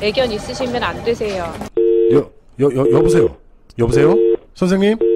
애견 있으시면 안 되세요. 여, 여, 여, 여보세요? 여보세요? 선생님?